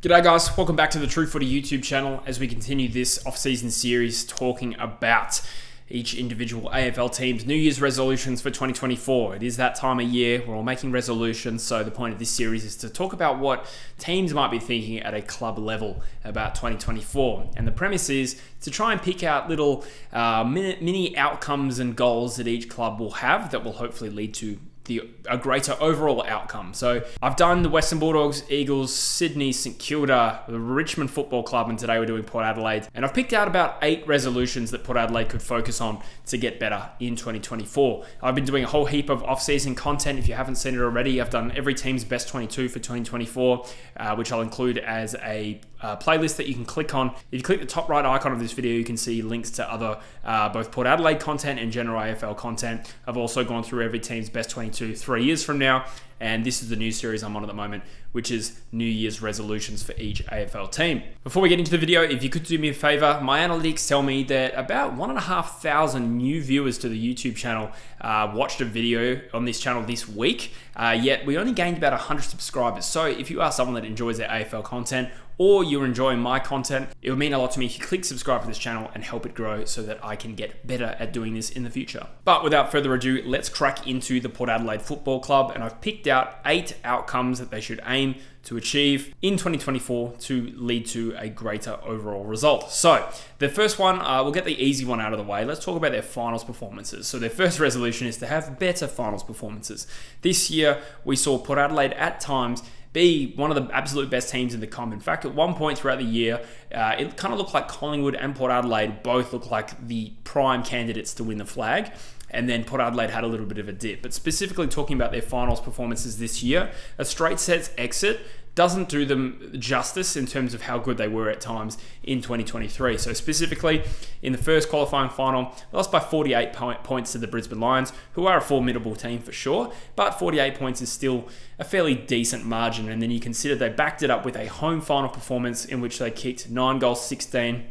G'day guys, welcome back to the True Footy YouTube channel as we continue this off-season series talking about each individual AFL team's New Year's resolutions for 2024. It is that time of year, we're all making resolutions, so the point of this series is to talk about what teams might be thinking at a club level about 2024. And the premise is to try and pick out little uh, mini outcomes and goals that each club will have that will hopefully lead to the, a greater overall outcome. So I've done the Western Bulldogs, Eagles, Sydney, St Kilda, the Richmond Football Club, and today we're doing Port Adelaide. And I've picked out about eight resolutions that Port Adelaide could focus on to get better in 2024. I've been doing a whole heap of off-season content. If you haven't seen it already, I've done every team's best 22 for 2024, uh, which I'll include as a uh, playlist that you can click on. If you click the top right icon of this video, you can see links to other uh, both Port Adelaide content and general AFL content. I've also gone through every team's best 22 three years from now. And this is the new series I'm on at the moment, which is New Year's resolutions for each AFL team. Before we get into the video, if you could do me a favor, my analytics tell me that about one and a half thousand new viewers to the YouTube channel uh, watched a video on this channel this week. Uh, yet we only gained about 100 subscribers. So if you are someone that enjoys their AFL content or you're enjoying my content, it would mean a lot to me if you click subscribe to this channel and help it grow so that I can get better at doing this in the future. But without further ado, let's crack into the Port Adelaide Football Club and I've picked out eight outcomes that they should aim to achieve in 2024 to lead to a greater overall result. So, the first one, uh, we'll get the easy one out of the way. Let's talk about their finals performances. So, their first resolution is to have better finals performances. This year, we saw Port Adelaide at times be one of the absolute best teams in the comp. In fact, at one point throughout the year, uh, it kind of looked like Collingwood and Port Adelaide both looked like the prime candidates to win the flag. And then Port Adelaide had a little bit of a dip. But specifically talking about their finals performances this year, a straight sets exit doesn't do them justice in terms of how good they were at times in 2023. So, specifically in the first qualifying final, lost by 48 points to the Brisbane Lions, who are a formidable team for sure, but 48 points is still a fairly decent margin. And then you consider they backed it up with a home final performance in which they kicked 9 goals, 16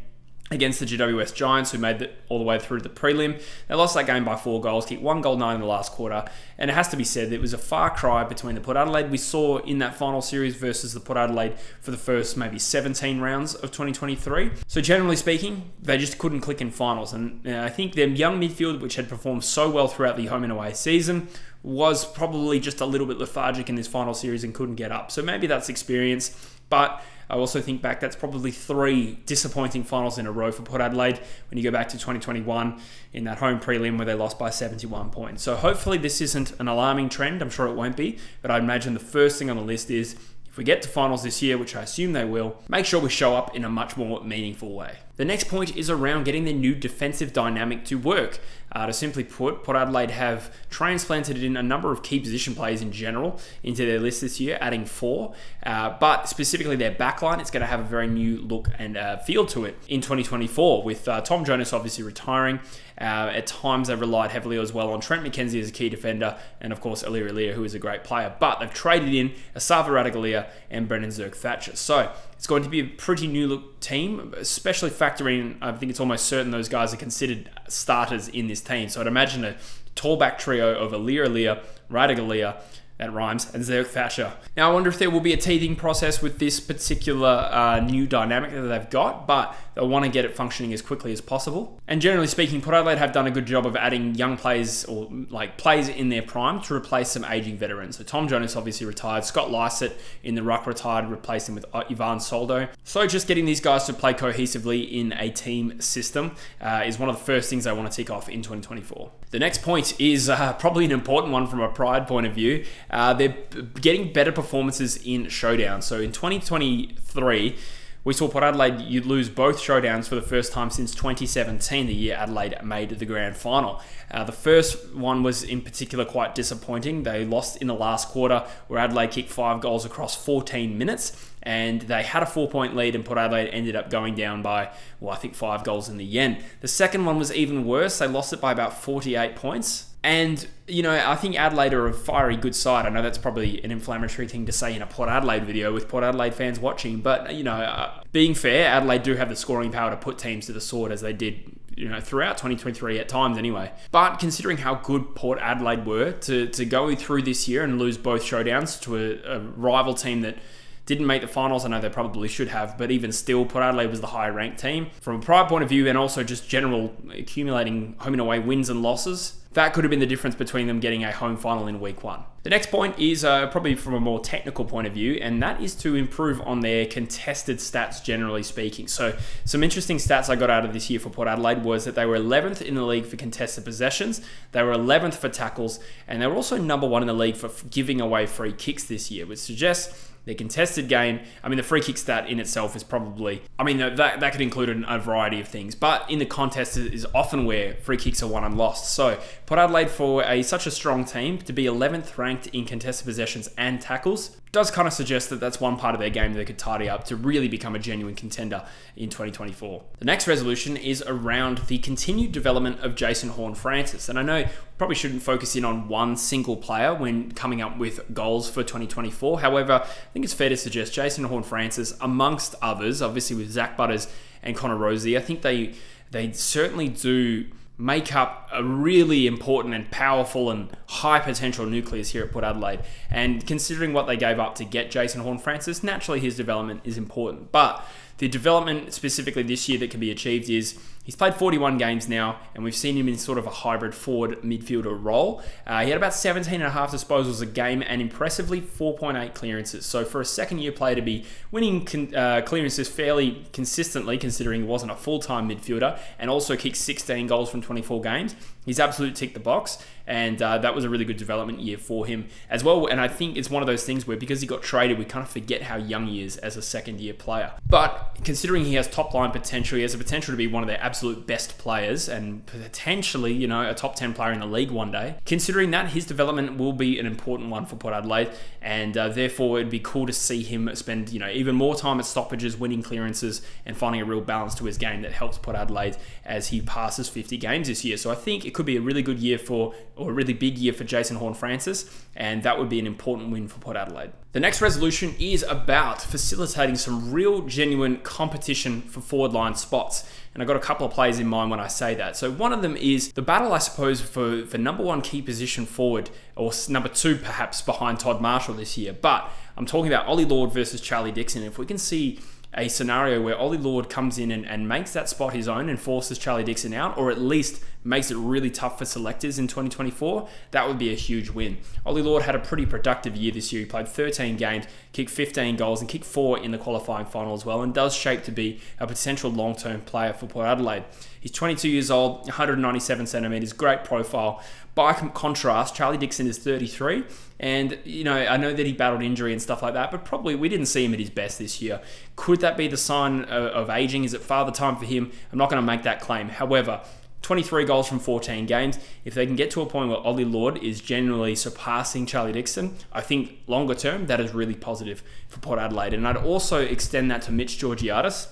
against the GWS Giants, who made it all the way through to the prelim. They lost that game by four goals, kicked one goal nine in the last quarter, and it has to be said that it was a far cry between the Port Adelaide we saw in that final series versus the Port Adelaide for the first maybe 17 rounds of 2023. So generally speaking, they just couldn't click in finals, and I think their young midfield, which had performed so well throughout the home and away season, was probably just a little bit lethargic in this final series and couldn't get up. So maybe that's experience, but I also think back that's probably three disappointing finals in a row for Port Adelaide when you go back to 2021 in that home prelim where they lost by 71 points. So hopefully this isn't an alarming trend. I'm sure it won't be, but I imagine the first thing on the list is if we get to finals this year, which I assume they will, make sure we show up in a much more meaningful way. The next point is around getting their new defensive dynamic to work. Uh, to simply put, Port Adelaide have transplanted in a number of key position players in general into their list this year, adding four. Uh, but specifically their backline, it's going to have a very new look and uh, feel to it in 2024, with uh, Tom Jonas obviously retiring. Uh, at times, they've relied heavily as well on Trent McKenzie as a key defender, and of course, Aliir Aliir, who is a great player. But they've traded in Esava Ratugolea and Brendan Zerk-Thatcher. So it's going to be a pretty new look team, especially factoring, I think it's almost certain those guys are considered starters in this team. So I'd imagine a tall back trio of Aliir Aliir, Ratugolea, that rhymes, and Zerk-Thatcher. Now, I wonder if there will be a teething process with this particular uh, new dynamic that they've got, but they'll want to get it functioning as quickly as possible. And generally speaking, Port Adelaide have done a good job of adding young players or like players in their prime to replace some aging veterans. So Tom Jonas obviously retired, Scott Lycett in the ruck retired, replaced him with uh, Ivan Soldo. So just getting these guys to play cohesively in a team system uh, is one of the first things I want to tick off in 2024. The next point is uh, probably an important one from a pride point of view. Uh, they're getting better performances in showdown. So in 2023, we saw Port Adelaide you'd lose both showdowns for the first time since 2017, the year Adelaide made the grand final. Uh, the first one was in particular quite disappointing. They lost in the last quarter, where Adelaide kicked five goals across 14 minutes, and they had a four-point lead, and Port Adelaide ended up going down by, well, I think five goals in the end. The second one was even worse. They lost it by about 48 points. And, you know, I think Adelaide are a fiery good side. I know that's probably an inflammatory thing to say in a Port Adelaide video with Port Adelaide fans watching. But, you know, uh, being fair, Adelaide do have the scoring power to put teams to the sword as they did you know, throughout 2023 at times anyway. But considering how good Port Adelaide were to, to go through this year and lose both showdowns to a, a rival team that didn't make the finals. I know they probably should have, but even still, Port Adelaide was the higher ranked team. From a pride point of view, and also just general accumulating home and away wins and losses, that could have been the difference between them getting a home final in week one. The next point is uh, probably from a more technical point of view, and that is to improve on their contested stats, generally speaking. So, some interesting stats I got out of this year for Port Adelaide was that they were 11th in the league for contested possessions, they were 11th for tackles, and they were also number one in the league for giving away free kicks this year, which suggests their contested game, I mean, the free kick stat in itself is probably, I mean, that, that could include a variety of things, but in the contest is often where free kicks are won and lost. So, Port Adelaide, for a such a strong team, to be 11th ranked in contested possessions and tackles, does kind of suggest that that's one part of their game that they could tidy up to really become a genuine contender in 2024. The next resolution is around the continued development of Jason Horne Francis. And I know probably shouldn't focus in on one single player when coming up with goals for 2024. However, I think it's fair to suggest Jason Horne Francis, amongst others, obviously with Zak Butters and Connor Rozee, I think they they certainly do make up a really important and powerful and high potential nucleus here at Port Adelaide. And considering what they gave up to get Jason Horne Francis, naturally his development is important. But the development specifically this year that can be achieved is he's played 41 games now, and we've seen him in sort of a hybrid forward midfielder role. Uh, he had about 17 and a half disposals a game and impressively 4.8 clearances. So for a second year player to be winning con- uh, clearances fairly consistently, considering he wasn't a full time midfielder, and also kicked 16 goals from 24 games, he's absolutely ticked the box. And uh, that was a really good development year for him as well. And I think it's one of those things where because he got traded, we kind of forget how young he is as a second year player. But considering he has top line potential, he has the potential to be one of their absolute best players and potentially, you know, a top 10 player in the league one day. Considering that, his development will be an important one for Port Adelaide, and uh, therefore it'd be cool to see him spend, you know, even more time at stoppages, winning clearances, and finding a real balance to his game that helps Port Adelaide as he passes 50 games this year. So I think it could be a really good year for, or a really big year for Jason Horne Francis, and that would be an important win for Port Adelaide. The next resolution is about facilitating some real, genuine competition for forward line spots. And I've got a couple of players in mind when I say that. So one of them is the battle, I suppose, for, for number one key position forward, or number two perhaps behind Todd Marshall this year. But I'm talking about Ollie Lord versus Charlie Dixon. If we can see a scenario where Ollie Lord comes in and, and makes that spot his own and forces Charlie Dixon out, or at least makes it really tough for selectors in 2024, that would be a huge win. Ollie Lord had a pretty productive year this year. He played 13 games, kicked 15 goals, and kicked four in the qualifying final as well, and does shape to be a potential long term player for Port Adelaide. He's 22 years old, 197 centimeters, great profile. By contrast, Charlie Dixon is 33, and you know I know that he battled injury and stuff like that, but probably we didn't see him at his best this year. Could that be the sign of, of aging? Is it father time for him? I'm not going to make that claim. However, 23 goals from 14 games. If they can get to a point where Ollie Lord is generally surpassing Charlie Dixon, I think longer term that is really positive for Port Adelaide. And I'd also extend that to Mitch Georgiadis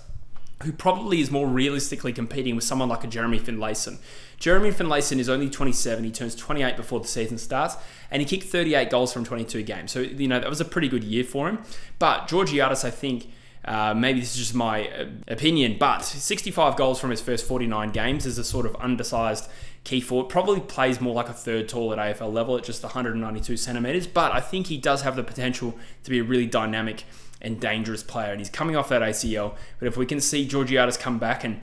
who probably is more realistically competing with someone like a Jeremy Finlayson. Jeremy Finlayson is only 27. He turns 28 before the season starts, and he kicked 38 goals from 22 games. So, you know, that was a pretty good year for him. But Georgiadis, I think, uh, maybe this is just my uh, opinion, but 65 goals from his first 49 games is a sort of undersized key forward. Probably plays more like a third tall at AFL level at just 192 centimetres, but I think he does have the potential to be a really dynamic and dangerous player. And he's coming off that ACL. But if we can see Georgiadis come back and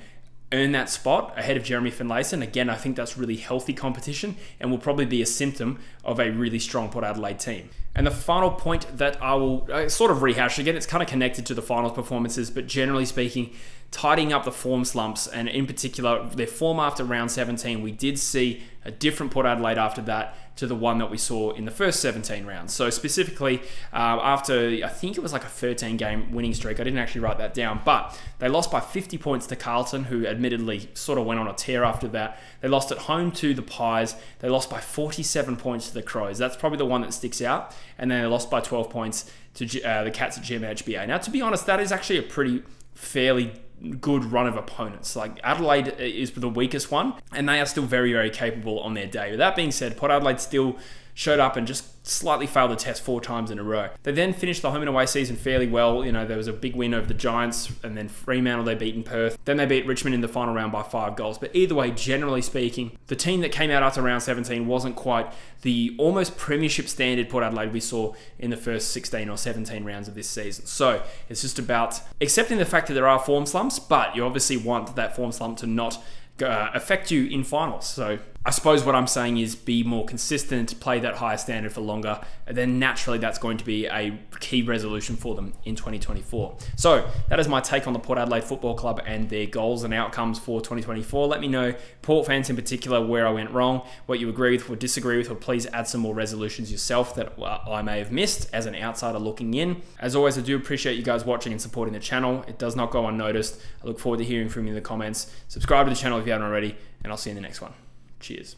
earn that spot ahead of Jeremy Finlayson, again, I think that's really healthy competition and will probably be a symptom of a really strong Port Adelaide team. And the final point that I will uh, sort of rehash again, it's kind of connected to the finals performances, but generally speaking, tidying up the form slumps, and in particular, their form after round 17, we did see a different Port Adelaide after that to the one that we saw in the first 17 rounds. So specifically, uh, after I think it was like a 13 game winning streak, I didn't actually write that down, but they lost by 50 points to Carlton, who admittedly sort of went on a tear after that. They lost at home to the Pies. They lost by 47 points to the Crows. That's probably the one that sticks out. And then they lost by 12 points to uh, the Cats at GMHBA. Now, to be honest, that is actually a pretty fairly good run of opponents. Like Adelaide is the weakest one, and they are still very, very capable on their day. With that being said, Port Adelaide still showed up and just slightly failed the test four times in a row. They then finished the home and away season fairly well. You know, there was a big win over the Giants, and then Fremantle they beat in Perth. Then they beat Richmond in the final round by five goals. But either way, generally speaking, the team that came out after round 17 wasn't quite the almost premiership standard Port Adelaide we saw in the first 16 or 17 rounds of this season. So it's just about accepting the fact that there are form slumps, but you obviously want that form slump to not uh, affect you in finals. So I suppose what I'm saying is be more consistent, play that higher standard for longer, and then naturally that's going to be a key resolution for them in 2024. So that is my take on the Port Adelaide Football Club and their goals and outcomes for 2024. Let me know, Port fans in particular, where I went wrong, what you agree with or disagree with, or please add some more resolutions yourself that I may have missed as an outsider looking in. As always, I do appreciate you guys watching and supporting the channel. It does not go unnoticed. I look forward to hearing from you in the comments. Subscribe to the channel if you haven't already, and I'll see you in the next one. Cheers.